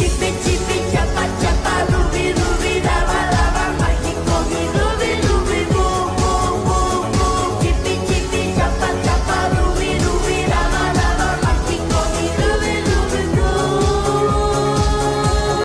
She been